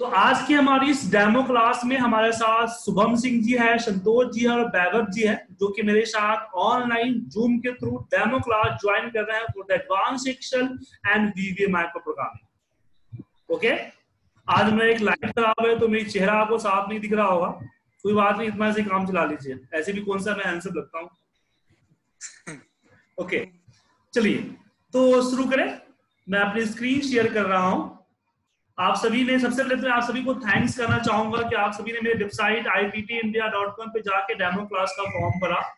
तो आज की हमारी इस डेमो क्लास में हमारे साथ शुभम सिंह जी है, संतोष जी है और बैगव जी है, जो कि मेरे साथ ऑनलाइन जूम के थ्रू डेमो क्लास ज्वाइन कर रहे हैं for the advance excel and VBA micro programming okay आज मेरा एक लाइट खराब है तो मेरी चेहरा आपको साफ़ नहीं दिख रहा होगा। कोई बात नहीं, इतना से काम चला लीजिए। ऐसे भी कौन सा मैं आंसर लगता हूँ? ओके चलिए। तो शुरू करें। मैं अपनी स्क्रीन शेयर कर रहा हूँ। आप सभी ने सबसे पहले तो आप सभी को थैंक्स करना चाहूँगा कि आप सभी ने मेरे वेबसाइट कॉम पे जाके डेमो क्लास का फॉर्म भरा।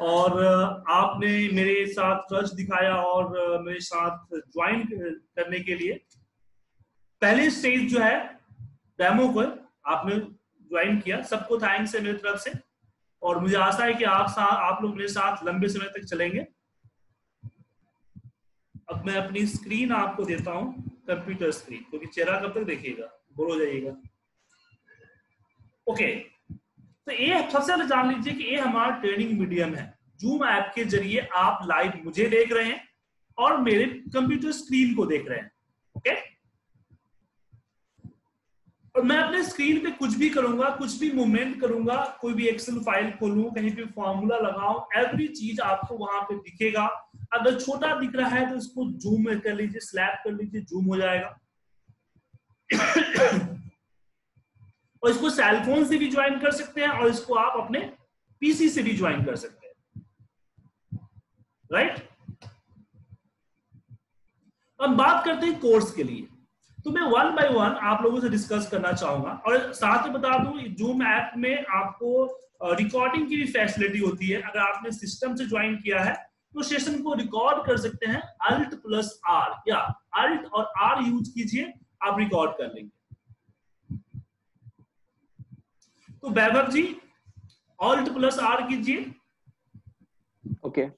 और आपने मेरे साथ ट्रस्ट दिखाया और मेरे साथ ज्वाइन करने के लिए। पहले स्टेज जो है डेमो को आपने ज्वाइन किया। सबको थैंक्स है मेरी तरफ़ से। और मुझे आशा है कि आप सा, आप लोग मेरे साथ लंबे समय तक चलेंगे। अब मैं अपनी स्क्रीन आपको देता हूँ। कंप्यूटर स्क्रीन क्योंकि चेहरा कब तक देखिएगा बोर हो जाइएगा। ओके तो ये सबसे पहले जान लीजिए कि ये हमारा ट्रेनिंग मीडियम है। जूम ऐप के ज़रिए आप लाइव मुझे देख रहे हैं और मेरे कंप्यूटर स्क्रीन को देख रहे हैं। ओके और मैं अपने स्क्रीन पे कुछ भी करूँगा, कुछ भी मूवमेंट करूँगा, कोई भी एक्सेल फ़ाइल खोलूं, कहीं पे फॉर्मूला लगाऊँ एवरी चीज़ आपको वहाँ पे दिखेगा। अगर छोटा दिख रहा है तो इसको जूम कर लीजिए स्लैप कर लीजिए जूम हो जाएगा। और इसको सेलफोन से भी ज्वाइन कर सकते हैं और इसको आप अपने पीसी से भी ज्वाइन कर सकते हैं। Right right? अब बात करते हैं कोर्स के लिए। तो मैं वन बाय वन आप लोगों से डिस्कस करना चाहूँगा। और साथ में बता दूँ जूम ऐप में आपको रिकॉर्डिंग की भी फैसिलिटी होती है। अगर आपने सिस्टम से ज्वाइन किया है तो सेशन को रिकॉर्ड कर सकते हैं अल्ट प्लस आर या अल्ट और आर यूज़ कीजिए आप रिकॉर्ड कर लेंगे। तो Vaibhav ji alt plus R कीजिए। Okay okay.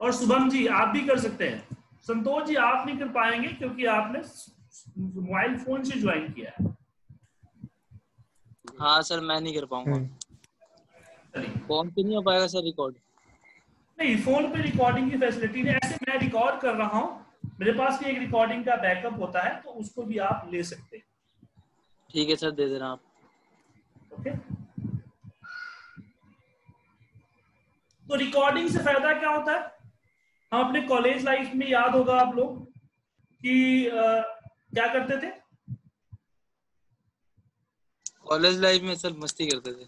और शुभम जी आप भी कर सकते हैं। संतोष जी आप नहीं कर पाएँगे क्योंकि आपने मोबाइल फ़ोन से ज्वाइन किया है। हाँ सर मैं नहीं कर पाऊँगा। फ़ोन पे नहीं हो पाएगा सर रिकॉर्ड नहीं फ़ोन पे रिकॉर्डिंग की फैसिलिटी नहीं ऐसे मैं रिकॉर्ड कर रहा हूँ। मेरे पास भी एक रिकॉर्डिंग का बैकअप होता है तो उसको भी आप ले सकते हैं। ठीक है सर दे देना आप। ओके। तो रिकॉर्डिंग से फ़ायदा क्या होता है? हम अपने कॉलेज लाइफ में याद होगा आप लोग कि आ, क्या करते थे? कॉलेज लाइफ में सर मस्ती करते थे।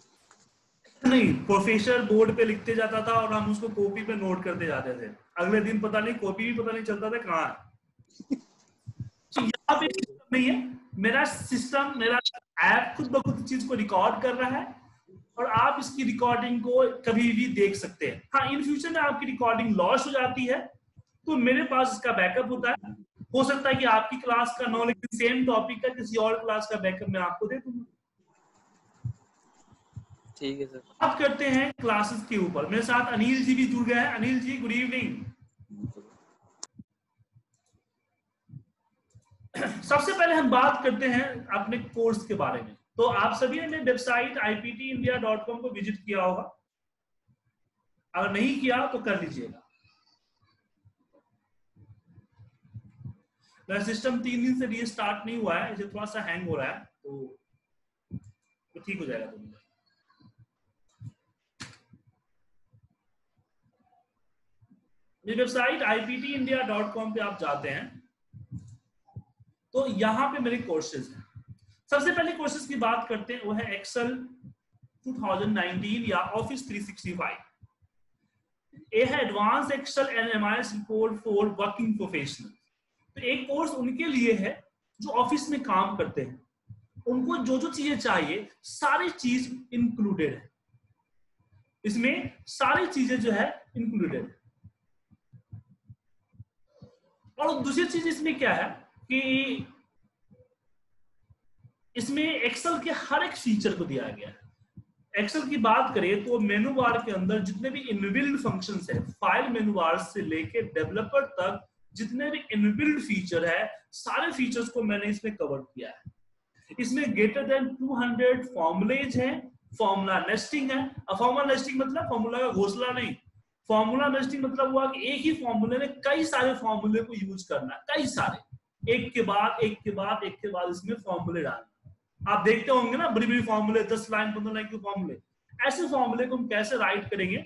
नहीं प्रोफेसर बोर्ड पे लिखते जाता था और हम उसको कॉपी पे नोट करते जाते थे। अगले दिन पता नहीं कॉपी भी पता नहीं चलता था कहाँ है। तो यहाँ पे नहीं है। मेरा सिस्टम मेरा ऐप खुद ब खुद चीज़ को रिकॉर्ड कर रहा है। और आप इसकी रिकॉर्डिंग को कभी भी देख सकते हैं। हाँ इन फ्यूचर में आपकी रिकॉर्डिंग लॉस हो जाती है तो मेरे पास इसका बैकअप होता है। हो सकता है कि आपकी क्लास का नॉलेज सेम टॉपिक का किसी और क्लास का बैकअप मैं आपको दे दूँगा। ठीक है सर बात करते हैं क्लासेस के ऊपर। मेरे साथ अनिल जी भी जुड़ गए हैं। अनिल जी गुड इवनिंग सबसे पहले हम बात करते हैं अपने कोर्स के बारे में। तो आप सभी ने वेबसाइट iptindia.com को विज़िट किया होगा। अगर नहीं किया तो कर लीजिएगा। मेरा सिस्टम तीन दिन से रीस्टार्ट नहीं हुआ है इसे थोड़ा सा हैंग हो रहा है तो, तो ठीक हो जाएगा तो। मेरी वेबसाइट कॉम पे आप जाते हैं। तो यहाँ पे मेरे कोर्सेज हैं। सबसे पहले कोर्सेज की बात करते हैं, वो है एक्सेल 2019 या ऑफ़िस 365 ये है advance excel and MIS report for working professional तो एक कोर्स उनके लिए है जो ऑफ़िस में काम करते हैं। उनको जो जो चीज़ें चाहिए, सारी चीज़ इंक्लूडेड है। इसमें सारी चीज़ें जो है इंक्लूडेड और दूसरी चीज़ इसमें क्या है कि इसमें एक्सेल के हर एक फीचर को दिया गया है। एक्सेल की बात करें तो मेनू बार के अंदर जितने भी इनबिल्ड फ़ंक्शंस है फ़ाइल मेनू बार से लेके डेवलपर तक जितने भी इनबिल्ड फीचर है, सारे फीचर्स को मैंने इसमें कवर किया है। इसमें ग्रेटर देन 200 फॉर्मुलेज है फॉर्मूला नेस्टिंग है। फॉर्मूला नेस्टिंग मतलब फॉर्मूला का घोसला नहीं। फॉर्मूला नेस्टिंग मतलब हुआ कि एक ही फॉर्मूले में कई सारे फॉर्मूले को यूज़ करना, कई सारे। एक के बाद, एक के बाद, एक के बाद इसमें फॉर्मूले डालना। आप देखते होंगे ना बड़ी बड़ी फॉर्मूले दस लाइन पंद्रह लाइन के फॉर्मूले ऐसे फॉर्मूले को हम कैसे राइट करेंगे?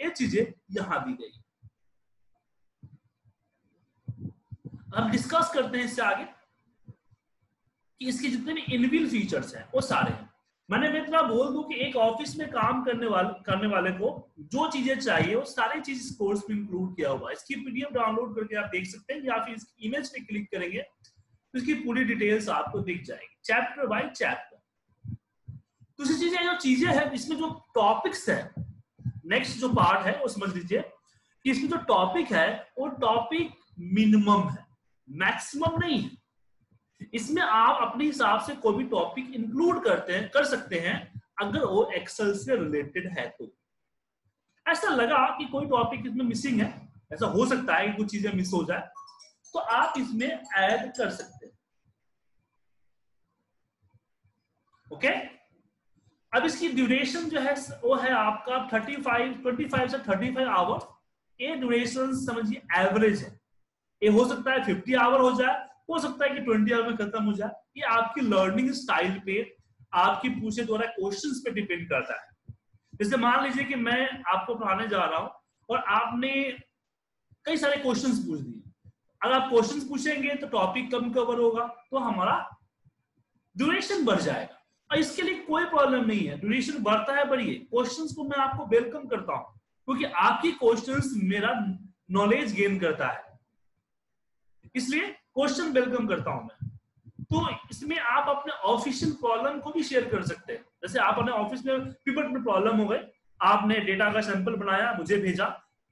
ये चीज़ें यहाँ दी गई हम डिस्कस करते हैं इससे आगे कि इसके जितने भी इनबिल फीचर्स हैं, वो सारे हैं। मैंने मैं इतना बोल दूँ कि एक ऑफ़िस में काम करने वाले करने वाले को जो चीज़ें चाहिए, वो सारी चीज़ इस कोर्स में इंक्लूड किया हुआ है। इसकी पीडीएफ डाउनलोड करके आप देख सकते हैं या फिर इसकी इमेज पे क्लिक करेंगे इसकी पूरी डिटेल्स आपको दिख जाएगी। चैप्टर बाय चैप्टर दूसरी चीज़ें, जो चीज़ें हैं, इसमें जो टॉपिक्स है नेक्स्ट जो पार्ट है, वो समझ लीजिए, कि इसमें जो टॉपिक है, वो टॉपिक मिनिमम है। मैक्सिमम नहीं है। इसमें आप अपने हिसाब से कोई भी टॉपिक इंक्लूड करते हैं, कर सकते हैं, अगर वो एक्सेल से रिलेटेड है तो। ऐसा लगा कि कोई टॉपिक इसमें मिसिंग है। ऐसा हो सकता है कि कुछ चीज़ें मिस हो जाए। तो आप इसमें ऐड कर सकते हैं। Okay okay? अब इसकी ड्यूरेशन जो है, वो है आपका 35 25 से 35 आवर ये ड्यूरेशन समझिए एवरेज है। ये हो सकता है 50 आवर हो जाए, हो सकता है कि ट्वेंटी आवर में खत्म हो जाए। ये आपकी लर्निंग स्टाइल पे, आपकी पूछे द्वारा क्वेश्चंस पे डिपेंड करता है। जैसे मान लीजिए कि मैं आपको पढ़ाने जा रहा हूँ और आपने कई सारे क्वेश्चन पूछ दिए। अगर आप क्वेश्चन पूछेंगे तो टॉपिक कम कवर होगा तो हमारा ड्यूरेशन बढ़ जाएगा। इसके लिए कोई प्रॉब्लम नहीं है। ड्यूरेशन बढ़ता है बढ़िए क्वेश्चंस को मैं आपको वेलकम करता हूँ, क्योंकि आपकी क्वेश्चंस मेरा नॉलेज गेन करता है। इसलिए क्वेश्चन वेलकम करता हूँ मैं। तो इसमें आप अपने ऑफिशियल प्रॉब्लम को भी शेयर कर सकते हैं। जैसे आप अपने ऑफ़िस में पिवट में प्रॉब्लम हो गई आपने डेटा का सैंपल बनाया, मुझे भेजा,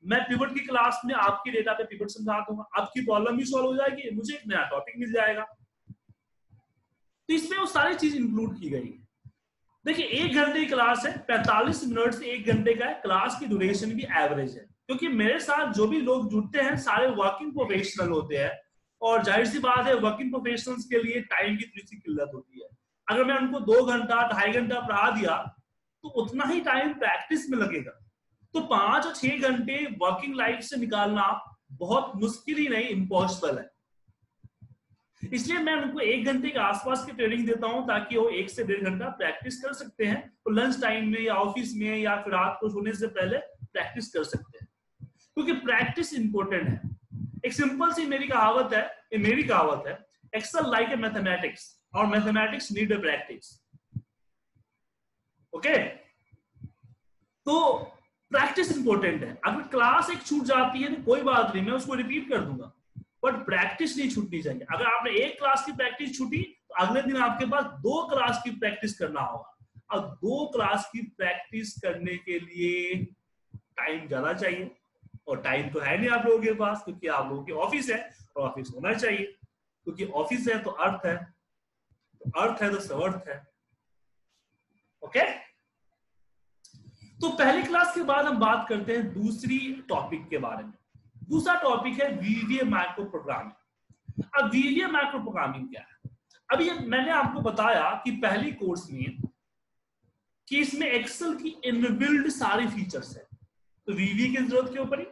मैं पिवट की क्लास में आपकी डेटा पे पिवट समझा दूँगा। आपकी प्रॉब्लम भी सॉल्व हो जाएगी, मुझे एक नया टॉपिक मिल जाएगा। तो इसमें वो सारी चीज़ इंक्लूड की गई। है देखिए, एक घंटे की क्लास है, पैंतालीस मिनट से एक घंटे का है क्लास की ड्यूरेशन भी एवरेज है। क्योंकि मेरे साथ जो भी लोग जुड़ते हैं, सारे वर्किंग प्रोफेशनल होते हैं। और ज़ाहिर सी बात है वर्किंग प्रोफेशनल्स के लिए टाइम की थोड़ी सी किल्लत होती है। अगर मैं उनको दो घंटा, ढाई घंटा पढ़ा दिया तो उतना ही टाइम प्रैक्टिस में लगेगा। तो पाँच और छह घंटे वर्किंग लाइफ से निकालना बहुत मुश्किल ही नहीं इम्पॉसिबल है। इसलिए मैं उनको एक घंटे के आसपास की ट्रेनिंग देता हूँ ताकि वो एक से डेढ़ घंटा प्रैक्टिस कर सकते हैं तो लंच टाइम में या ऑफ़िस में या फिर रात को सोने से पहले प्रैक्टिस कर सकते हैं। क्योंकि प्रैक्टिस इंपॉर्टेंट है। एक सिंपल सी मेरी कहावत है, ये मेरी कहावत है एक्सल लाइक ए मैथमेटिक्स और mathematics need a practice okay तो प्रैक्टिस इंपॉर्टेंट है। अगर क्लास एक छूट जाती है तो कोई बात नहीं, मैं उसको रिपीट कर दूँगा। बट प्रैक्टिस नहीं छूटनी चाहिए। अगर आपने एक क्लास की प्रैक्टिस छूटी तो अगले दिन आपके पास दो क्लास की प्रैक्टिस करना होगा। और दो क्लास की प्रैक्टिस करने के लिए टाइम ज़्यादा चाहिए। और टाइम तो है नहीं आप लोगों के पास, क्योंकि आप लोगों की ऑफ़िस है और ऑफ़िस होना चाहिए। क्योंकि ऑफ़िस है तो अर्थ है। तो अर्थ है तो समर्थ है। ओके तो पहली क्लास के बाद हम बात करते हैं दूसरी टॉपिक के बारे में। दूसरा टॉपिक है वीवीए माइक्रो प्रोग्रामिंग अब वीवीए माइक्रो प्रोग्रामिंग क्या है? अभी मैंने आपको बताया कि पहली कोर्स में कि इसमें एक्सेल की इनबिल्ड सारी फीचर्स है। तो वीवी की ज़रूरत क्यों पड़ी?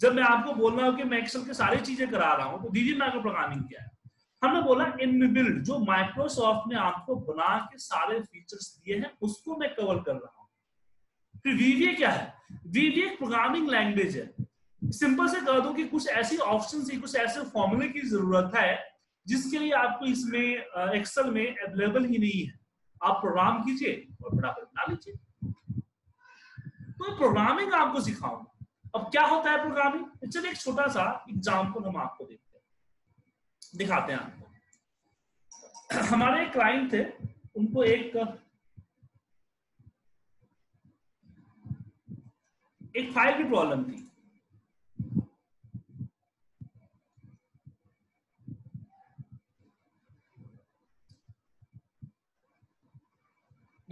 जब मैं आपको बोल रहा हूँ कि मैं एक्सेल के सारी चीज़ें करा रहा हूँ तो वीवी माइक्रो प्रोग्रामिंग क्या है? हमने बोला इनबिल्ड जो माइक्रोसॉफ्ट ने आपको बना के सारे फीचर्स दिए हैं, उसको मैं कवर कर रहा हूँ। फिर वीवीए क्या है? वीवीए प्रोग्रामिंग लैंग्वेज है। सिंपल से कह दो कि कुछ ऐसी ऑप्शन कुछ ऐसे फॉर्मूले की ज़रूरत है, जिसके लिए आपको इसमें एक्सेल में अवेलेबल ही नहीं है। आप प्रोग्राम कीजिए और फटाफट बना लीजिए। तो प्रोग्रामिंग आपको सिखाऊँगा। अब क्या होता है प्रोग्रामिंग चलिए एक छोटा सा एग्ज़ाम्पल हम आपको देखते हैं। दिखाते हैं आपको। हमारे क्लाइंट थे, उनको एक एक फ़ाइल की प्रॉब्लम थी।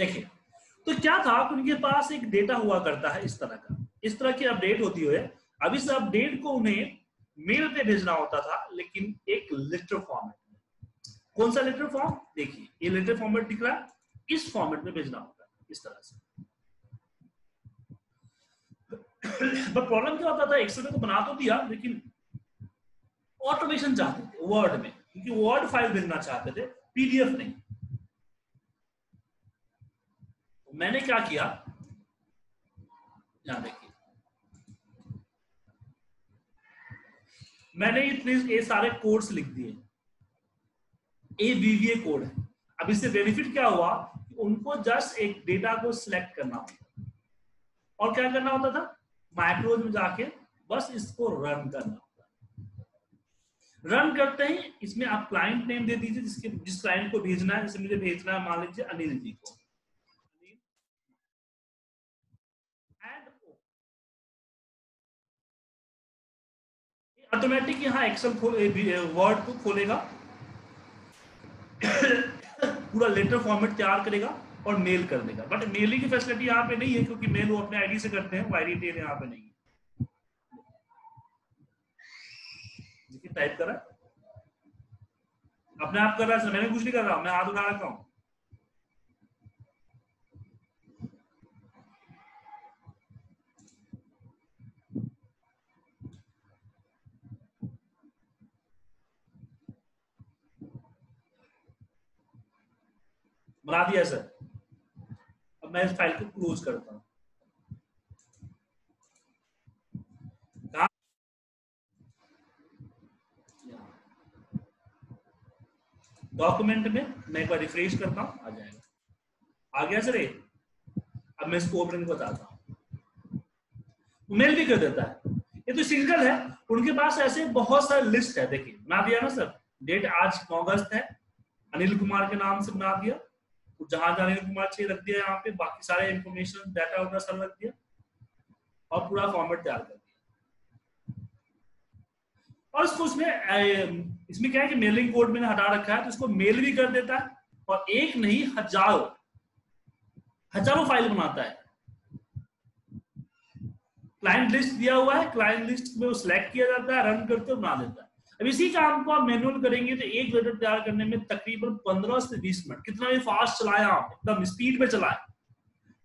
देखिए तो क्या था उनके पास एक डेटा हुआ करता है इस तरह का। इस तरह की अपडेट होती है अब इस अपडेट को उन्हें मेल पे भेजना होता था, लेकिन एक लेटर फॉर्मेट में। कौन सा लेटर फॉर्म देखिए, ये लेटर फॉर्मेट दिख रहा है इस फॉर्मेट में भेजना होता है, इस तरह से। बट प्रॉब्लम क्या होता था? एक्सेल में तो बना तो दिया, लेकिन ऑटोमेशन चाहते थे वर्ड में, क्योंकि वर्ड फ़ाइल भेजना चाहते थे पीडीएफ नहीं तो मैंने क्या किया? यहाँ देखिए मैंने इतने, ये सारे कोड्स लिख दिए। ए बीवीए कोड है। अब इससे बेनिफिट क्या हुआ? कि उनको जस्ट एक डेटा को सिलेक्ट करना होता और क्या करना होता था? माइक्रोज में जाके बस इसको रन करना होता रन करते ही इसमें आप क्लाइंट नेम दे दीजिए, जिसके, जिस क्लाइंट को भेजना है जैसे मुझे भेजना है, मान लीजिए अनिल जी को। ऑटोमेटिक यहाँ एक्सेल वर्ड को खोलेगा। पूरा लेटर फॉर्मेट तैयार करेगा और मेल कर देगा। बट मेलिंग की फैसिलिटी यहाँ पे नहीं है क्योंकि मेल वो अपने आईडी से करते हैं वायरी टेल यहाँ पे नहीं है। टाइप करा। अपने आप कर रहा है मैंने कुछ नहीं कर रहा, मैं हाथ उठा रखा हूँ। बना दिया सर। अब मैं इस फ़ाइल को क्लोज करता हूँ। डॉक्यूमेंट में मैं एक बार रिफ्रेश करता हूँ, आ जाएगा। आ गया, सर, ये। अब मैं इसको ओपनिंग बताता हूँ। मेल भी कर देता है। ये तो सिंगल है। उनके पास ऐसे बहुत सारे लिस्ट है, देखिए। बना दिया ना, सर? डेट आज अगस्त है। अनिल कुमार के नाम से बना दिया। तो जहाँ जहाँ अनिल कुमार चाहिए रख दिया यहाँ पे, बाकी सारे इन्फॉर्मेशन डाटा वगैरह सब रख दिया और पूरा फॉर्मेट तैयार कर दिया। और उसको उसमें इसमें क्या है कि मेलिंग कोड मैंने हटा रखा है तो इसको मेल भी कर देता है और एक नहीं, हज़ारों हज़ारों फ़ाइल बनाता है। क्लाइंट लिस्ट दिया हुआ है क्लाइंट लिस्ट में वो सिलेक्ट किया जाता है रन करते बना देता है। अब इसी काम को आप मैनुअल करेंगे तो एक लेटर तैयार करने में तकरीबन 15 से 20 मिनट। कितना भी फास्ट चलाए आप, एकदम स्पीड में चलाए।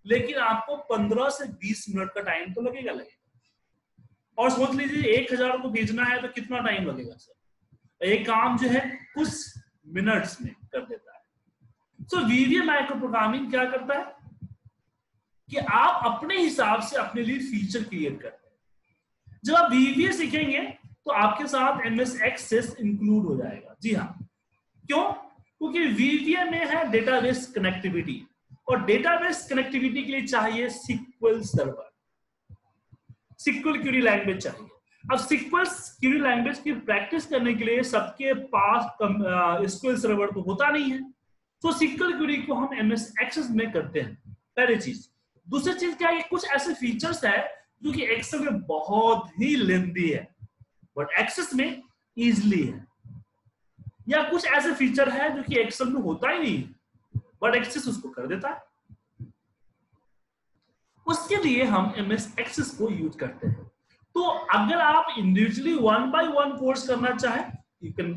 लेकिन आपको 15 से 20 मिनट का टाइम तो लगेगा लगेगा। और सोच लीजिए, एक हज़ार को भेजना है तो कितना टाइम लगेगा, सर? एक काम जो है, कुछ मिनट्स में कर देता है। सो वीवीए माइक्रो प्रोग्रामिंग क्या करता है? कि आप अपने हिसाब से अपने लिए फीचर क्रिएट करते हैं। जब आप वीवीए सीखेंगे तो आपके साथ एमएस एक्सेस इंक्लूड हो जाएगा। जी हाँ। क्यों? क्योंकि वीवीए में है डेटाबेस कनेक्टिविटी और डेटाबेस कनेक्टिविटी के लिए चाहिए SQL server SQL query language चाहिए। अब सिक्वल्स क्यूरी लैंग्वेज की प्रैक्टिस करने के लिए सबके पास स्क्यूएल सर्वर तो होता नहीं है। तो सिक्वल क्यूरी को हम एमएस एक्सेस में करते हैं। पहली चीज़। दूसरी चीज़ क्या है? कुछ ऐसे फीचर्स है जो कि एक्सेल में बहुत ही लेंदी है। बट एक्सेस में इजली है। या कुछ ऐसे फीचर है जो कि एक्सेल में होता ही नहीं बट एक्सेस उसको कर देता है। उसके लिए हम एमएस एक्सेस को यूज़ करते हैं। तो अगर आप individually one by one course करना चाहें यू कैन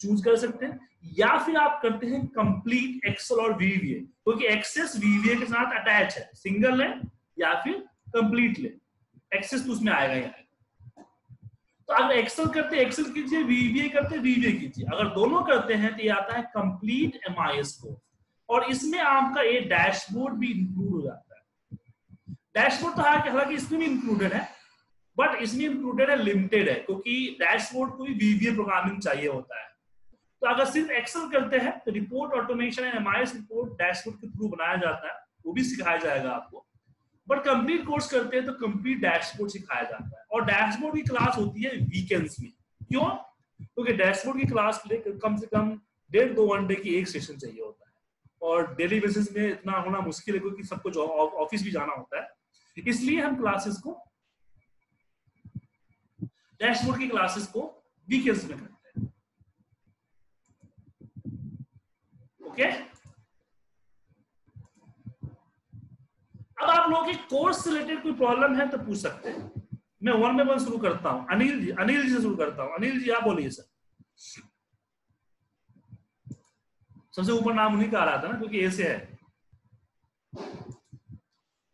चूज़ कर सकते हैं। या फिर आप करते हैं कंप्लीट एक्सेल और वीवीए क्योंकि एक्सेस वीवीए के साथ अटैच है। सिंगल है या फिर कंप्लीट ले एक्सेस तो उसमें आएगा ही आएगा। तो अगर एक्सेल करते एक्सेल कीजिए वीवीए करते वीवीए कीजिए। अगर दोनों करते हैं तो ये आता है कंप्लीट एमआईएस कोर्स और इसमें आपका ये डैशबोर्ड भी इंक्लूड हो जाता है। डैशबोर्ड तो हालाँकि इसमें भी इंक्लूडेड है बट इसमें इंक्लूडेड है लिमिटेड है, क्योंकि डैशबोर्ड को भी वीवीए प्रोग्रामिंग चाहिए होता है। तो अगर सिर्फ़ एक्सेल करते हैं तो report automation and MIS report dashboard के थ्रू बनाया जाता है, वो भी सिखाया जाएगा आपको। बट कंप्लीट कोर्स करते हैं तो कंप्लीट डैशबोर्ड सिखाया जाता है। और डैशबोर्ड की क्लास होती है वीकेंड्स में। क्यों? क्योंकि तो डैशबोर्ड की क्लास के लिए कम से कम डेढ़ दो घंटे की एक सेशन चाहिए होता है। और डेली बेसिस में इतना होना मुश्किल है क्योंकि सबको ऑफ़िस भी जाना होता है। इसलिए हम क्लासेस को डैशबोर्ड की क्लासेस को वीकेंड्स में करते हैं। ओके अब आप लोगों के कोर्स से रिलेटेड कोई प्रॉब्लम है तो पूछ सकते हैं। मैं वन बाय वन शुरू करता हूँ। अनिल जी अनिल जी से शुरू करता हूँ। अनिल जी, आप बोलिए सर। सबसे ऊपर नाम उन्हीं का आ रहा था ना, क्योंकि ऐसे है।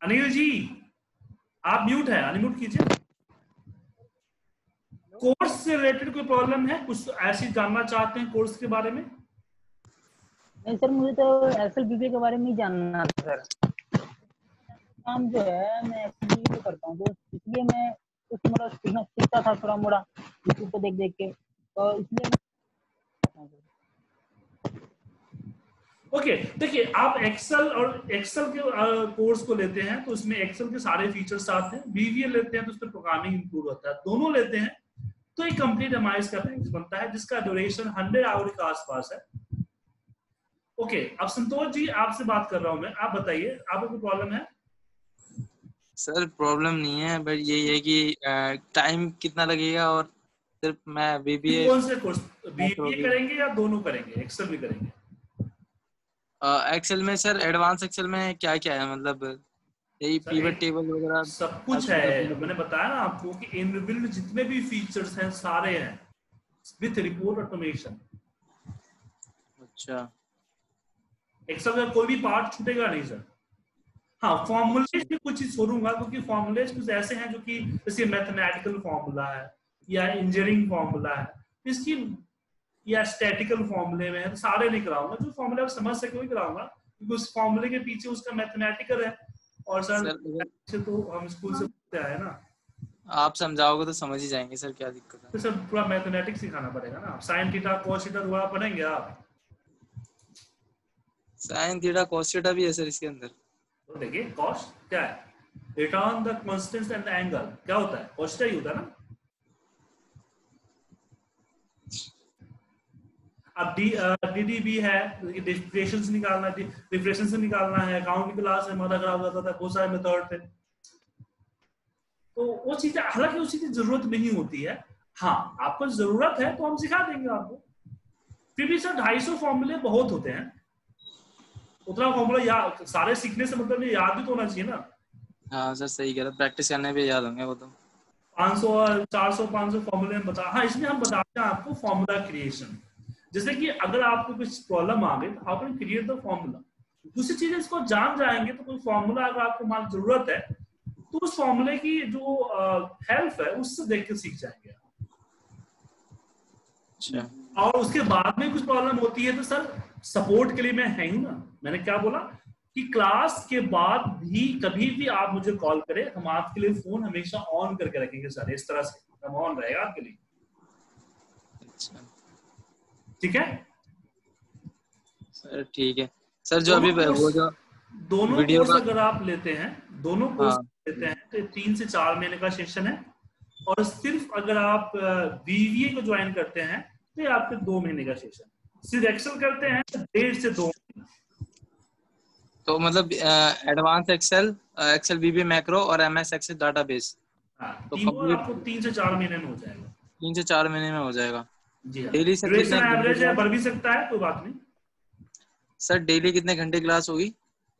अनिल जी, आप म्यूट है। अनम्यूट कीजिए। कोर्स से रिलेटेड कोई प्रॉब्लम है? कुछ ऐसी जानना चाहते हैं कोर्स के बारे में? नहीं सर, मुझे तो बीबी के बारे में ही जानना था सर। काम जो है मैं एक्चुअली करता हूँ इसलिए मैं कुछ मोड़ा सीखना सीखता था थोड़ा मोड़ा यूट्यूब पे देख देख के तो इसलिए ओके देखिए आप एक्सेल और एक्सेल के कोर्स को लेते हैं तो उसमें एक्सेल के सारे फीचर्स आते हैं बीवीए लेते हैं तो उसमें प्रोग्रामिंग इंक्लूड होता है दोनों लेते हैं तो एक कंप्लीट एमआईएस का पैकेज बनता है जिसका ड्यूरेशन 100 आवर के आसपास है। ओके okay, अब संतोष जी आपसे बात कर रहा हूँ मैं आप बताइए आपको कोई प्रॉब्लम है? सर प्रॉब्लम नहीं है बट यही है कि टाइम कितना लगेगा और सिर्फ़ मैं बीबीए कौन से कोर्स बीबीए करेंगे या दोनों करेंगे? एक्सेल भी करेंगे? एक्सेल में सर एडवांस एक्सेल में क्या क्या है? मतलब यही पिवट टेबल वगैरह सब कुछ है। मैंने बताया ना आपको कि इनबिल्ट जितने भी फीचर्स हैं सारे हैं विथ रिपोर्ट ऑटोमेशन अच्छा। एक्सेल का कोई भी पार्ट छूटेगा नहीं सर। हाँ फॉर्मूलेज भी कुछ छोड़ूँगा क्योंकि फॉर्मूलेज कुछ ऐसे हैं जो कि जैसे मैथमेटिकल फॉर्मूला है या इंजीनियरिंग फॉर्मूला है इसकी या स्टैटिकल फॉर्मूले में है तो सारे नहीं कराऊँगा। जो फॉर्मूला आप समझ सके वही कराऊँगा क्योंकि उस फॉर्मूले के पीछे उसका मैथमेटिकल है और सर सर तो हम स्कूल से पढ़ते आए ना। आप समझाओगे तो समझ ही जाएँगे सर क्या दिक्कत है। तो सर पूरा मैथमेटिक्स सिखाना पड़ेगा ना। साइन थीटा कॉस थीटा दोबारा पढ़ेंगे आप? साइन थीटा cos थीटा भी है सर इसके अंदर। तो देखिए कॉस क्या है? Return the constant and the angle क्या होता है? कॉस ही होता है ना? अब डी डी डी बी है डिफ्रेशन निकालना है डिफ्रेशन से निकालना है अकाउंट क्लास है माथा खराब जाता था, बहुत सारे मेथड थे। तो वो चीज़ें, हालाँकि उस चीज़ की ज़रूरत नहीं होती है। हाँ आपको ज़रूरत है तो हम सिखा देंगे आपको। फिर भी सर, ढाई सौ फॉर्मूले बहुत होते हैं। उतना फॉर्मूला याद सारे सीखने से मतलब ये याद भी तो होना चाहिए ना। हाँ सर सही कह रहे प्रैक्टिस करने पे याद होंगे वो तो। 500 और 400 500 फॉर्मूले में बता हाँ इसमें हम बताते हैं आपको फॉर्मूला क्रिएशन जैसे कि अगर आपको कुछ प्रॉब्लम आ गई तो आप क्रिएट द फॉर्मूला दूसरी चीज़ इसको जान जाएँगे तो कोई फॉर्मूला अगर आपको मान ज़रूरत है तो उस फॉर्मूले की जो हेल्प है उससे देख के सीख जाएँगे अच्छा। और उसके बाद में कुछ प्रॉब्लम होती है तो सर सपोर्ट के लिए मैं है ही ना। मैंने क्या बोला कि क्लास के बाद भी कभी भी आप मुझे कॉल करें हम आपके लिए फ़ोन हमेशा ऑन करके रखेंगे सर इस तरह से। हम ऑन रहेगा आपके लिए। ठीक है? सर ठीक है। सर जो अभी दोनों वो जो दोनों वीडियो कोर्स अगर आप लेते हैं दोनों कोर्स हाँ। लेते हैं तो तीन से चार महीने का सेशन है। और सिर्फ़ अगर आप बीवीए को ज्वाइन करते हैं तो ये आपके दो महीने का सेशन सिर्फ़ एक्सेल करते हैं डेढ़ से दो। तो मतलब advance excel excel VBA macro और एमएस एक्सेल डाटाबेस हाँ, तो आपको तीन से चार महीने में हो जाएगा। तीन से चार महीने में हो जाएगा। जी हाँ। Daily से एवरेज है बढ़ भी सकता है कोई बात नहीं। सर डेली कितने घंटे क्लास होगी?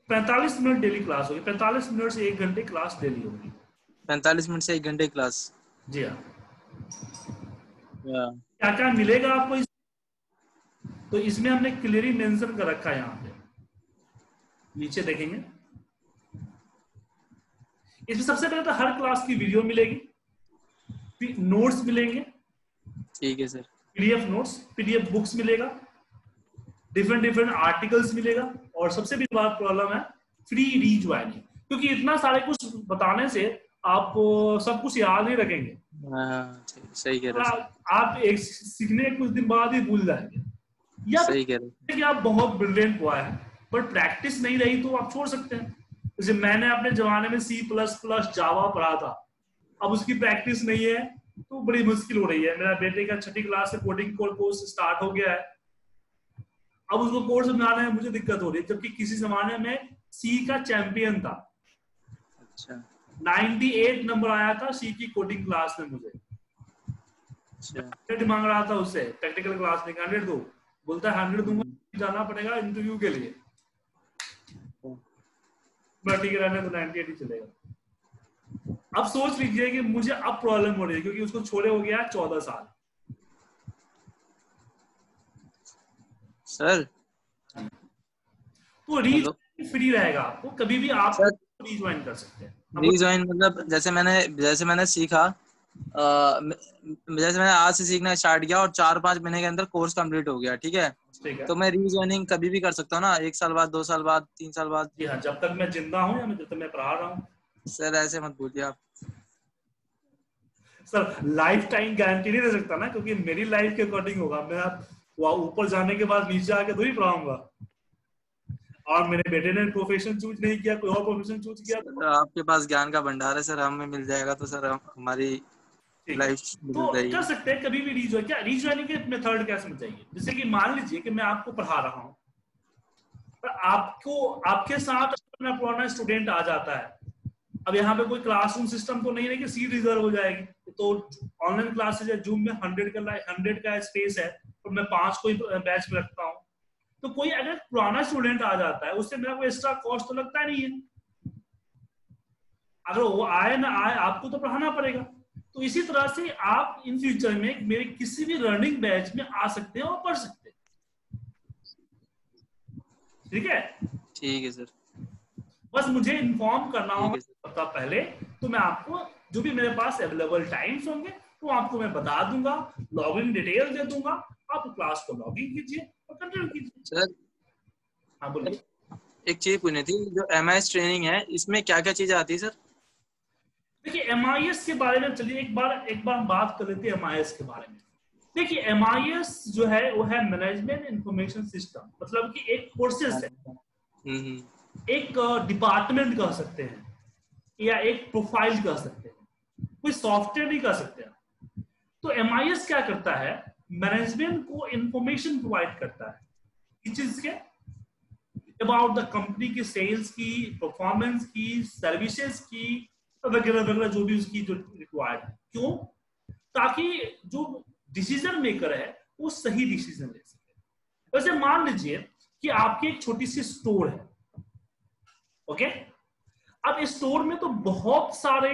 पैंतालीस मिनट डेली क्लास होगी। पैंतालीस मिनट से एक घंटे क्लास डेली होगी। पैंतालीस मिनट से एक घंटे क्लास जी हाँ। क्या क्या मिलेगा आपको इस तो इसमें हमने क्लियरली मेंशन कर रखा है यहाँ पे। नीचे देखेंगे। इसमें सबसे पहले तो हर क्लास की वीडियो मिलेगी फिर नोट्स मिलेंगे। ठीक है sir. PDF notes PDF books मिलेगा। डिफरेंट डिफरेंट आर्टिकल्स मिलेगा और सबसे बड़ी बात प्रॉब्लम है फ्री रीज्वाइनिंग। क्योंकि इतना सारे कुछ बताने से आपको सब कुछ याद नहीं रखेंगे। हाँ ठीक, सही कह रहे आप, आप एक सीखने कुछ दिन बाद ही भूल जाएँगे। या सही कह रहे कि आप बहुत ब्रिलियंट हुआ है बट प्रैक्टिस नहीं रही तो आप छोड़ सकते हैं। जैसे मैंने अपने जमाने में सी प्लस प्लस जावा पढ़ा था अब उसकी प्रैक्टिस नहीं है तो बड़ी मुश्किल हो रही है। मेरा बेटे का छठी क्लास से कोडिंग कोर्स स्टार्ट हो गया है। अब उसको कोर्स समझाने में मुझे दिक्कत हो रही है जबकि किसी जमाने में सी का चैंपियन था। अच्छा। 98 नंबर आया था सी की कोडिंग क्लास में मुझे। अच्छा। मांग रहा था उससे प्रैक्टिकल क्लास में हंड्रेड दो बोलता है हंड्रेड दूँगा जाना पड़ेगा इंटरव्यू के लिए. मैं ठीक रहने तो नाइनटी एट ही चलेगा। अब सोच लीजिए कि मुझे अब प्रॉब्लम हो रही है क्योंकि उसको छोड़े हो गया चौदह साल। सर। तो री फ्री रहेगा आपको कभी भी आप रीज्वाइन कर सकते हैं। रीज्वाइन मतलब जैसे मैंने जैसे मैंने सीखा जैसे मैंने आज से सीखना स्टार्ट किया और चार पाँच महीने के अंदर कोर्स कंप्लीट हो गया ठीक है? तो मैं रीजॉइनिंग कभी भी कर सकता हूँ ना? एक साल बाद दो साल बाद तीन साल बाद। जी हाँ जब तक मैं ज़िंदा हूँ या जब तक मैं पढ़ा रहा हूँ? सर ऐसे मत बोलिए आप। सर लाइफ टाइम गारंटी नहीं दे सकता ना? क्योंकि मेरी लाइफ के अकॉर्डिंग होगा। मैं वहाँ ऊपर जाने के बाद नीचे आके थोड़ी पढ़ाऊँगा और मेरे बेटे ने प्रोफेशन चूज़ नहीं किया कोई और प्रोफेशन चूज़ किया तो? आपके पास ज्ञान का भंडार है सर। हमें मिल जाएगा तो सर हम हमारी तो कर सकते हैं कभी भी रीजॉइन क्या रीजॉइनिंग के मेथड क्या समझाइए जैसे कि मान लीजिए कि मैं आपको पढ़ा रहा हूँ पर आपको आपके साथ अपना पुराना स्टूडेंट आ जाता है अब यहाँ पे कोई क्लासरूम सिस्टम तो नहीं है कि सीट रिज़र्व हो जाएगी। तो ऑनलाइन क्लासेज है जूम में हंड्रेड का हंड्रेड का स्पेस है तो मैं पाँच को बैच में रखता हूँ। तो कोई अगर पुराना स्टूडेंट आ जाता है उससे मेरा कोई एक्स्ट्रा कॉस्ट तो लगता नहीं है। अगर वो आए ना आए आपको तो पढ़ाना पड़ेगा। तो इसी तरह से आप इन फ्यूचर में मेरे किसी भी रनिंग बैच में आ सकते हैं और पढ़ सकते हैं। ठीक है? ठीक है सर बस मुझे इन्फॉर्म करना होगा पहले तो मैं आपको जो भी मेरे पास अवेलेबल टाइम्स होंगे तो आपको मैं बता दूँगा लॉग इन डिटेल दे दूँगा आप क्लास को लॉग इन कीजिए और कंटिन्यू कीजिए। सर हाँ बोलिए। एक चीज़ पूछनी थी जो एमआईएस ट्रेनिंग है इसमें क्या क्या चीज़ें आती है सर देखिए एमआईएस के बारे में चलिए एक बार एक बार हम बात कर लेते हैं एमआईएस के बारे में। देखिए एमआईएस जो है वो है मैनेजमेंट इंफॉर्मेशन सिस्टम मतलब कि एक कोर्सेज है। हम्म हम्म, एक डिपार्टमेंट कह सकते हैं या एक प्रोफ़ाइल कह सकते हैं कोई सॉफ्टवेयर नहीं कह सकते हैं। तो एमआईएस क्या करता है? मैनेजमेंट को इंफॉर्मेशन प्रोवाइड करता है। किस चीज़ के अबाउट द कंपनी की सेल्स की परफॉर्मेंस की सर्विसेज़ की वगैरह वगैरह जो भी उसकी जो रिक्वायर्ड है। क्यों? ताकि जो डिसीज़न मेकर है, वो सही डिसीज़न ले सके। वैसे मान लीजिए कि आपकी एक छोटी सी स्टोर है। ओके अब इस स्टोर में तो बहुत सारे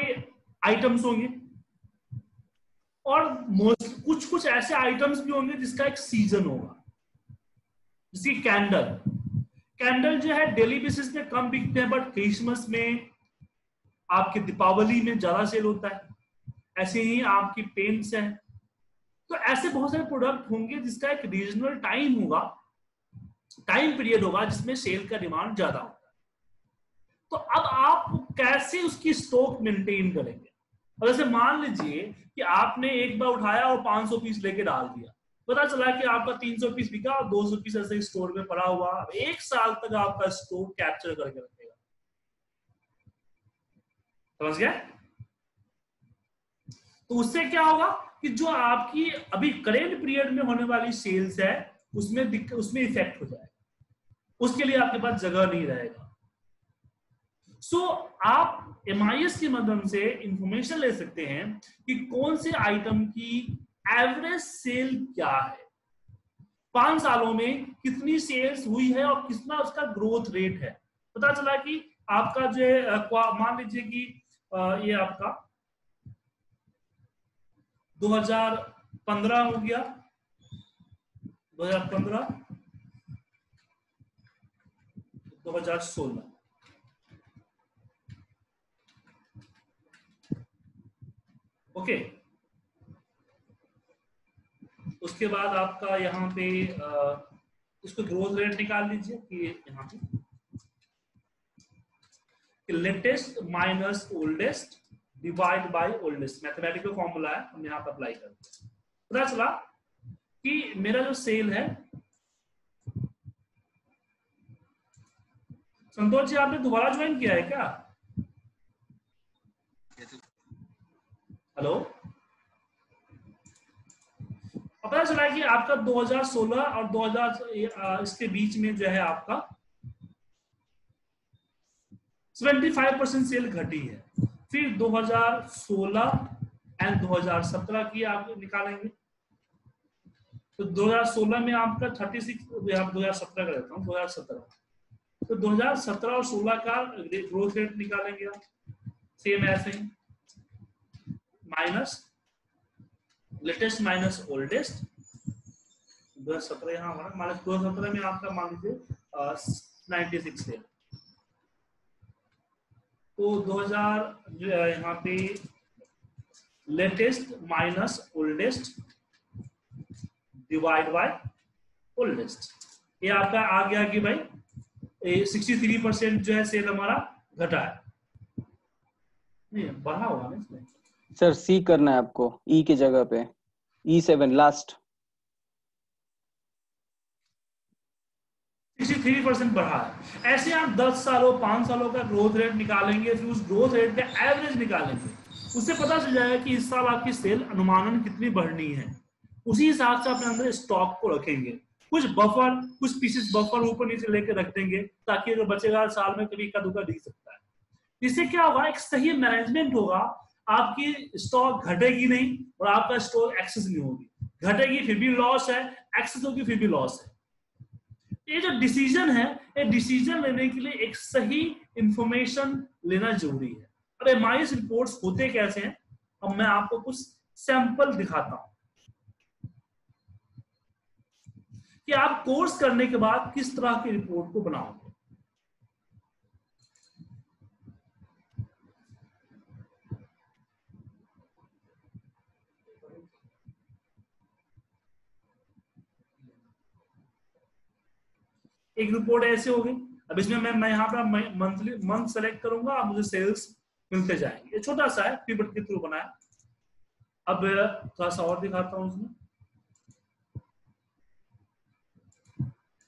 आइटम्स होंगे। और मोस्ट कुछ कुछ ऐसे आइटम्स भी होंगे जिसका एक सीज़न होगा। जैसे कैंडल कैंडल जो है डेली बेसिस में कम बिकते हैं बट क्रिसमस में आपके दीपावली में ज़्यादा सेल होता है। ऐसे ही आपकी पेंट्स हैं। तो ऐसे बहुत सारे प्रोडक्ट होंगे जिसका एक रीजनल टाइम होगा। टाइम पीरियड होगा जिसमें सेल का डिमांड ज़्यादा होगा। तो अब आप कैसे उसकी स्टॉक मेंटेन करेंगे? और जैसे मान लीजिए कि आपने एक बार उठाया और 500 पीस लेके डाल दिया। पता चला कि आपका 300 पीस बिका और 200 पीस ऐसे स्टोर में पड़ा हुआ। एक साल तक आपका स्टोर कैप्चर करके रखेगा समझ गया? तो उससे क्या होगा कि जो आपकी अभी करेंट पीरियड में होने वाली सेल्स है उसमें उसमें इफ़ेक्ट हो जाएगा। उसके लिए आपके पास जगह नहीं रहेगा। सो so, आप एम की मदद से इंफॉर्मेशन ले सकते हैं कि कौन से आइटम की एवरेज सेल क्या है। पाँच सालों में कितनी सेल्स हुई है और कितना उसका ग्रोथ रेट है। पता चला कि आपका जो मान लीजिए कि ये आपका। 2015 हो गया। 2015 2016 ओके। उसके बाद आपका यहाँ पे आ, इसको ग्रोथ रेट निकाल लीजिए कि यहाँ पे। Latest minus oldest divide by oldest mathematical formula है, हम यहाँ पर अप्लाई करते हैं। पता चला कि मेरा जो सेल है, संतोष जी, आपने दोबारा ज्वाइन किया है क्या? हेलो पता चला कि आपका 2016 और 2000 इसके बीच में जो है आपका 75 परसेंट सेल घटी है। फिर 2016 एंड 2017 की आप निकालेंगे। तो 2016 में आपका 36 2017 का रहता हूँ 2017 तो 2017 और 16 का ग्रोथ रेट निकालेंगे आप। सेम ऐसे माइनस लेटेस्ट माइनस ओल्डेस्ट दो हज़ार सत्रह यहाँ हमारा माइनस दो हज़ार सत्रह में आपका मान लीजिए नाइन्टी सिक्स है। तो 2000 जो है यहाँ पे latest minus oldest divide by oldest ये आपका आ गया कि भाई सिक्सटी थ्री परसेंट जो है सेल हमारा घटा है। नहीं, बढ़ा होगा ना इसमें। सर सी करना है आपको ई की जगह पे। E seven last sixty three percent बढ़ा है। ऐसे आप दस सालों, पाँच सालों का ग्रोथ रेट निकालेंगे, फिर उस ग्रोथ रेट का एवरेज निकालेंगे। उससे पता चल जाएगा कि इस साल आपकी सेल अनुमानन कितनी बढ़नी है। उसी हिसाब से अपने अंदर स्टॉक को रखेंगे। कुछ बफर कुछ पीसेस बफर ऊपर नीचे लेके रख देंगे, ताकि अगर बचेगा साल में कभी इक्का दुक्का दिख सकता है। इससे क्या होगा? एक सही मैनेजमेंट होगा। आपकी स्टॉक घटेगी नहीं और आपका स्टॉक एक्सेस नहीं होगी। घटेगी फिर भी लॉस है एक्सेस होगी फिर भी लॉस है। ये जो डिसीज़न है, ये डिसीज़न लेने के लिए एक सही इंफॉर्मेशन लेना ज़रूरी है। अब एम रिपोर्ट्स होते कैसे हैं, अब मैं आपको कुछ सैंपल दिखाता हूँ। कि आप कोर्स करने के बाद किस तरह की रिपोर्ट को बनाओगे। एक रिपोर्ट ऐसे होगी अब इसमें मैं मैं यहाँ पर मंथली मंथ सेलेक्ट करूँगा अब मुझे सेल्स मिलते जाएँगे। ये छोटा सा है पीपट के थ्रू बनाया। अब थोड़ा सा और दिखाता हूँ उसमें।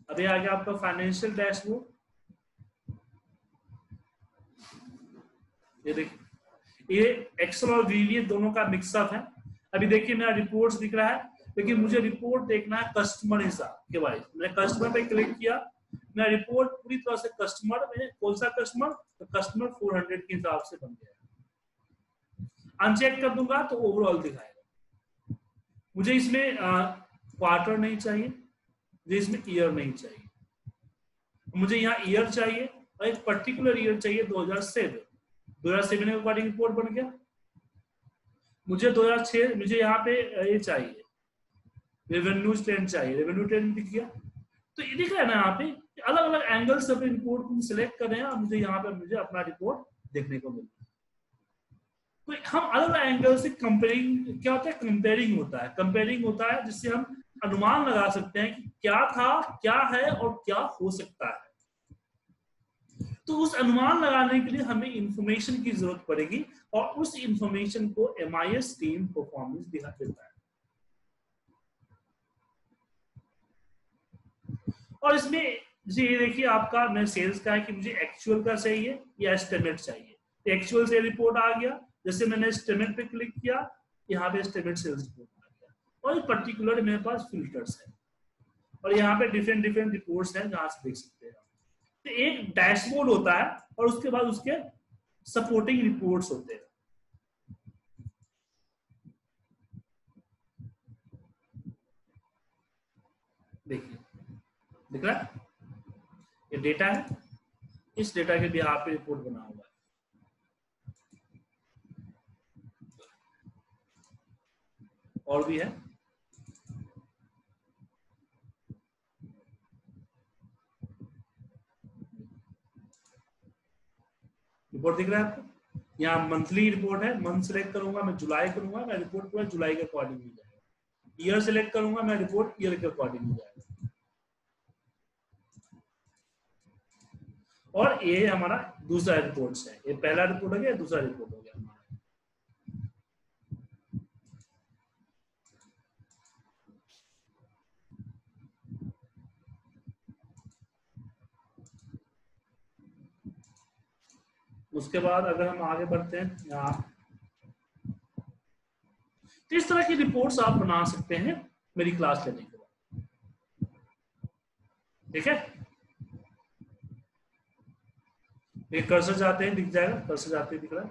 अभी आ गया आपका फाइनेंशियल डैशबोर्ड ये देखिए, ये एक्सेल और वीवीए दोनों का मिक्सअप है। अभी देखिए मेरा रिपोर्ट्स दिख रहा है, लेकिन मुझे रिपोर्ट देखना है कस्टमर हिसाब के वाइज मैंने कस्टमर पे क्लिक किया मेरा रिपोर्ट पूरी तरह से कस्टमर में कौन सा कस्टमर तो कस्टमर 400 के हिसाब से बन गया अनचेक कर दूँगा तो ओवरऑल दिखाएगा। मुझे इसमें क्वार्टर नहीं चाहिए, मुझे इसमें ईयर नहीं चाहिए। मुझे यहाँ ईयर चाहिए और एक पर्टिकुलर ईयर चाहिए 2007 2007 में अकॉर्डिंग रिपोर्ट बन गया। मुझे 2006 मुझे यहाँ पे ये चाहिए। रेवेन्यू ट्रेंड चाहिए। रेवेन्यू ट्रेंड दिख गया। तो ये दिख रहा है ना यहाँ पे अलग अलग एंगल से अपने रिपोर्ट को सिलेक्ट कर रहे हैं और मुझे यहाँ पे मुझे अपना रिपोर्ट देखने को मिल तो हम अलग अलग एंगल से कंपेयरिंग क्या होता है? कंपेयरिंग होता है। कंपेयरिंग होता है जिससे हम अनुमान लगा सकते हैं कि क्या था, क्या है और क्या हो सकता है। तो उस अनुमान लगाने के लिए हमें इंफॉर्मेशन की ज़रूरत पड़ेगी और उस इंफॉर्मेशन को एम टीम परफॉर्मेंस दिखा देता है। और इसमें जी ये देखिए आपका मैं सेल्स का है कि मुझे एक्चुअल का चाहिए या एस्टिमेट चाहिए। एक्चुअल से रिपोर्ट आ गया। जैसे मैंने एस्टिमेट पे क्लिक किया, यहाँ पे एस्टिमेट सेल्स रिपोर्ट आ गया। और पर्टिकुलर मेरे पास फिल्टर्स है। और यहाँ पे डिफरेंट डिफरेंट रिपोर्ट्स हैं, जहाँ से देख सकते हैं तो एक डैशबोर्ड होता है और उसके बाद उसके सपोर्टिंग रिपोर्ट्स होते हैं। देखिए, दिख रहा है? ये डेटा है। इस डेटा के लिए पे रिपोर्ट बना हुआ है और भी है। रिपोर्ट दिख रहा है आपको? यहाँ मंथली रिपोर्ट है। मंथ सेलेक्ट करूँगा, मैं जुलाई करूँगा, मैं रिपोर्ट पूरा जुलाई के अकॉर्डिंग मिल जाएगा। ईयर सेलेक्ट करूँगा, मैं रिपोर्ट ईयर के अकॉर्डिंग मिल जाएगा। और ये हमारा दूसरा रिपोर्ट है। ये पहला रिपोर्ट हो गया, दूसरा रिपोर्ट हो गया हमारा। उसके बाद अगर हम आगे बढ़ते हैं, यहाँ। तो इस तरह की रिपोर्ट्स आप बना सकते हैं मेरी क्लास लेने के बाद। ठीक है? ये कर्सर जाते हैं, दिख जाएगा कर्सर जाते दिख रहा है।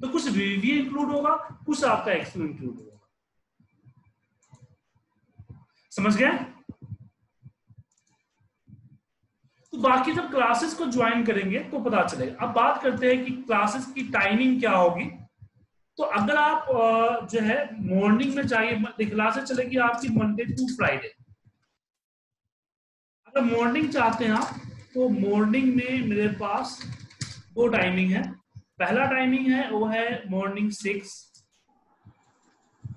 तो कुछ वीवी इंक्लूड होगा, कुछ आपका एक्सएल इंक्लूड होगा। समझ गए? तो बाकी जब क्लासेस को ज्वाइन करेंगे तो पता चलेगा। अब बात करते हैं कि क्लासेस की टाइमिंग क्या होगी। तो अगर आप जो है मॉर्निंग में चाहिए क्लासेस चलेगी आपकी मंडे टू फ्राइडे अगर मॉर्निंग चाहते हैं आप तो मॉर्निंग में मेरे पास दो टाइमिंग है। पहला टाइमिंग है, वो है मॉर्निंग सिक्स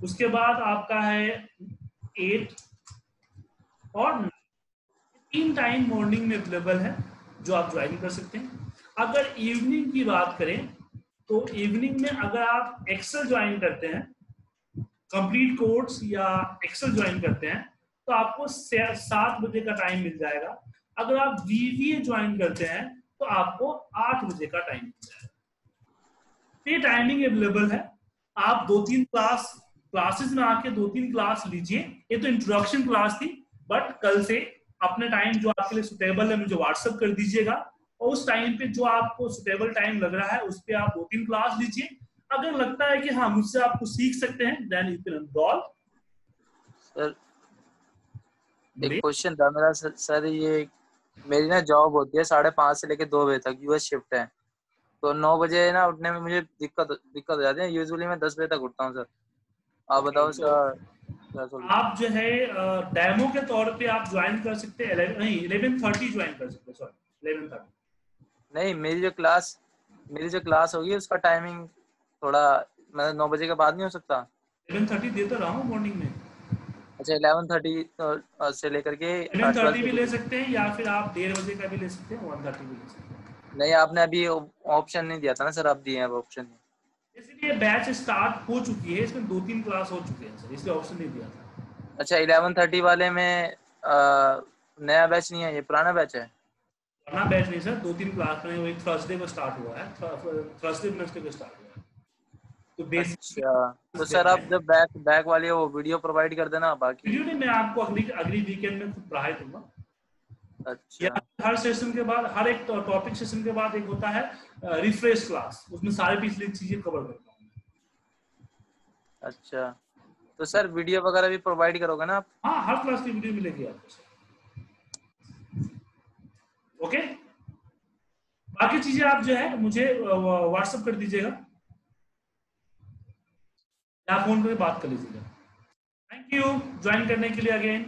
उसके बाद आपका है एट और तीन टाइम मॉर्निंग में अवेलेबल है, जो आप ज्वाइन कर सकते हैं। अगर इवनिंग की बात करें तो इवनिंग में अगर आप एक्सेल ज्वाइन करते हैं कंप्लीट कोर्स या एक्सेल ज्वाइन करते हैं तो आपको सात बजे का टाइम मिल जाएगा। अगर आप वीवीए ज्वाइन करते हैं तो आपको आठ बजे का टाइम मिल जाएगा। ये टाइमिंग अवेलेबल है। आप दो तीन क्लास क्लासेस में आके दो तीन क्लास लीजिए। ये तो इंट्रोडक्शन क्लास थी बट कल से अपने टाइम जो आपके लिए सुटेबल है, मुझे व्हाट्सअप कर दीजिएगा। और उस टाइम पे जो आपको सुटेबल टाइम लग रहा है, उस पर आप दो तीन क्लास लीजिए। अगर लगता है कि हाँ मुझसे आप कुछ सीख सकते हैं then you can enroll sir एक क्वेश्चन था मेरा सर, सर ये मेरी ना जॉब होती है साढ़े पाँच से लेके दो बजे तक यूएस शिफ्ट है। तो नौ बजे ना उठने में मुझे दिक्कत दिक्कत हो जाती है यूजुअली मैं दस बजे तक उठता हूँ सर। आप बताओ इसका आप जो है डेमो के तौर पे आप ज्वाइन कर सकते हैं 11 नहीं इलेवन थर्टी ज्वाइन कर सकते सॉरी इलेवन थर्टी नहीं मेरी जो क्लास मेरी जो क्लास होगी उसका टाइमिंग थोड़ा मतलब नौ बजे के बाद नहीं हो सकता? इलेवन थर्टी देता रहा हूँ मॉर्निंग में। अच्छा इलेवन थर्टी से लेकर के थर्टी भी ले सकते हैं या फिर आप डेढ़ बजे का भी ले सकते हैं वन थर्टी भी ले सकते हैं। नहीं आपने अभी ऑप्शन नहीं दिया था ना सर आप दिए हैं ऑप्शन इसलिए बैच स्टार्ट हो चुकी है इसमें दो तीन क्लास हो चुके हैं सर इसलिए ऑप्शन नहीं दिया था। अच्छा इलेवन थर्टी वाले में अ, नया बैच नहीं है ये पुराना बैच है? पुराना बैच नहीं सर दो तीन क्लास में वही थर्सडे को स्टार्ट हुआ है थर्सडे वेडनेसडे को स्टार्ट तो बेसिक अच्छा तो सर आप जब बैक बैक वाले वो वीडियो प्रोवाइड कर देना बाकी। वीडियो नहीं मैं आपको अगली अगली वीकेंड में खुद पढ़ाई दूँगा। अच्छा। हर सेशन के बाद हर एक टॉपिक सेशन के बाद एक होता है रिफ्रेश क्लास उसमें सारी पिछली चीज़ें कवर करता हूँ अच्छा। तो सर वीडियो वगैरह भी प्रोवाइड करोगे ना आप? हाँ हर क्लास की वीडियो मिलेगी आपको ओके बाकी चीज़ें आप जो है मुझे व्हाट्सएप कर दीजिएगा। या फ़ोन पर बात कर लीजिएगा। थैंक यू ज्वाइन करने के लिए अगेन